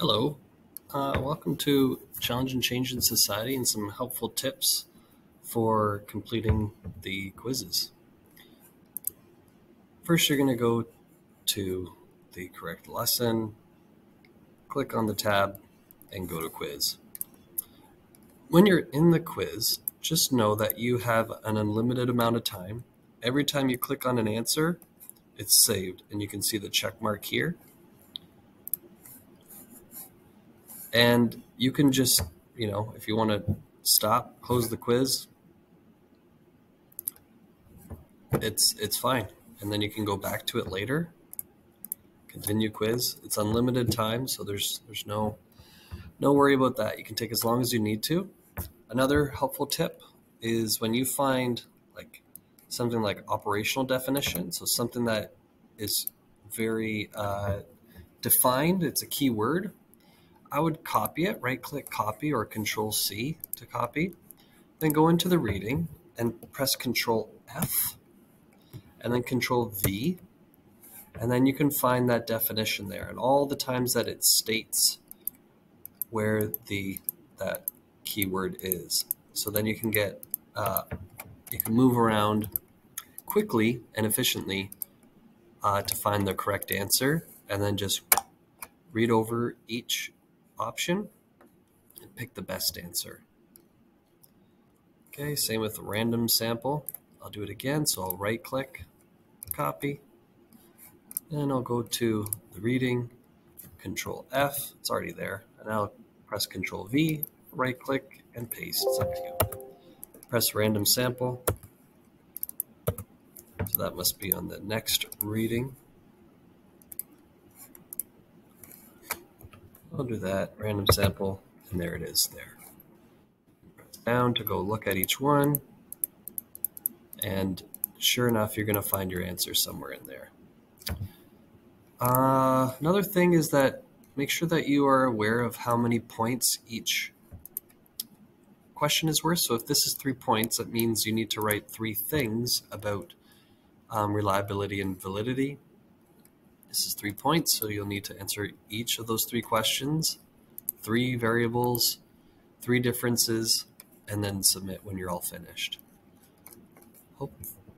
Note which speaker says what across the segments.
Speaker 1: Hello, uh, welcome to Challenge and Change in Society and some helpful tips for completing the quizzes. First, you're going to go to the correct lesson, click on the tab, and go to quiz. When you're in the quiz, just know that you have an unlimited amount of time. Every time you click on an answer, it's saved, and you can see the check mark here and you can just you know if you want to stop close the quiz. It's it's fine. And then you can go back to it later. Continue quiz. It's unlimited time so there's there's no no worry about that. You can take as long as you need to. Another helpful tip is when you find like something like operational definition so something that is very uh, defined it's a key word I would copy it, right click copy or control C to copy, then go into the reading and press control F and then control V. And then you can find that definition there and all the times that it states where the that keyword is. So then you can get, uh, you can move around quickly and efficiently uh, to find the correct answer and then just read over each option and pick the best answer. Okay, same with random sample. I'll do it again, so I'll right click, copy, and I'll go to the reading, control F, it's already there, and I'll press control V, right click, and paste. Press random sample, so that must be on the next reading. I'll do that, random sample, and there it is there. Press down to go look at each one, and sure enough, you're going to find your answer somewhere in there. Uh, another thing is that make sure that you are aware of how many points each question is worth. So if this is three points, that means you need to write three things about um, reliability and validity. This is three points, so you'll need to answer each of those three questions, three variables, three differences, and then submit when you're all finished. Hope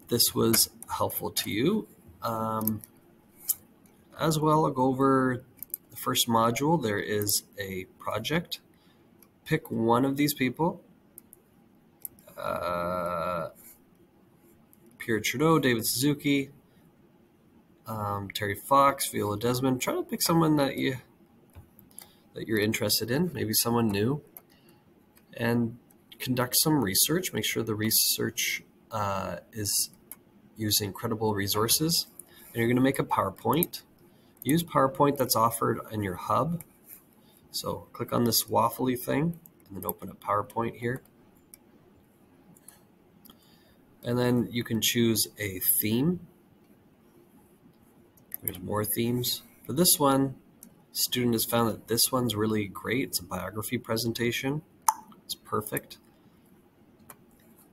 Speaker 1: this was helpful to you. Um, as well, I'll go over the first module. There is a project. Pick one of these people. Uh, Pierre Trudeau, David Suzuki, um, Terry Fox, Viola Desmond. Try to pick someone that you that you're interested in, maybe someone new, and conduct some research. Make sure the research uh, is using credible resources. And you're going to make a PowerPoint. Use PowerPoint that's offered in your hub. So click on this waffly thing and then open a PowerPoint here. And then you can choose a theme there's more themes. For this one, student has found that this one's really great. It's a biography presentation. It's perfect.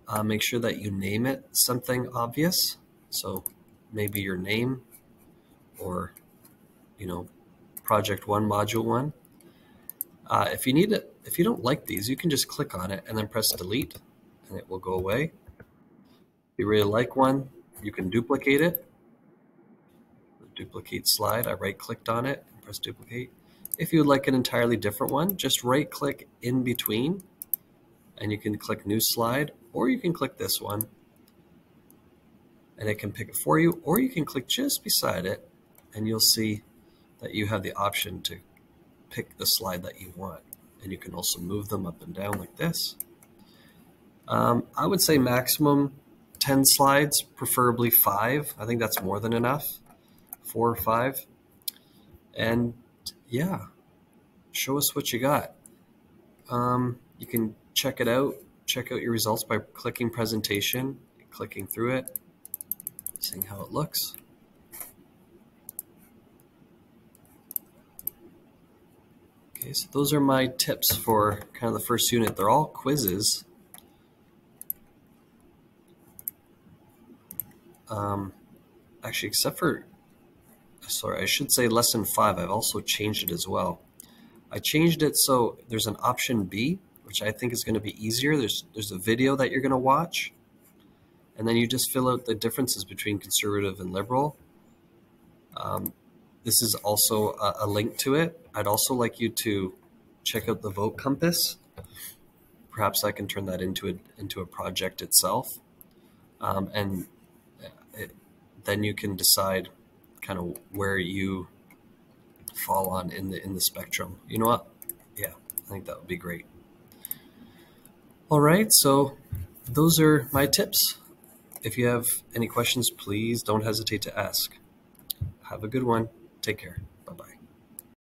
Speaker 1: Uh, make sure that you name it something obvious. So maybe your name or, you know, project one, module one. Uh, if you need it, if you don't like these, you can just click on it and then press delete and it will go away. If you really like one, you can duplicate it duplicate slide. I right clicked on it and press duplicate. If you would like an entirely different one, just right click in between and you can click new slide or you can click this one and it can pick it for you or you can click just beside it and you'll see that you have the option to pick the slide that you want and you can also move them up and down like this. Um, I would say maximum 10 slides, preferably five. I think that's more than enough four or five. And yeah, show us what you got. Um, you can check it out, check out your results by clicking presentation, clicking through it, seeing how it looks. Okay, so those are my tips for kind of the first unit. They're all quizzes. Um, actually, except for sorry, I should say lesson five. I've also changed it as well. I changed it so there's an option B, which I think is going to be easier. There's there's a video that you're going to watch, and then you just fill out the differences between conservative and liberal. Um, this is also a, a link to it. I'd also like you to check out the vote compass. Perhaps I can turn that into a, into a project itself. Um, and it, then you can decide kind of where you fall on in the in the spectrum. You know what? Yeah, I think that would be great. All right, so those are my tips. If you have any questions, please don't hesitate to ask. Have a good one. Take care.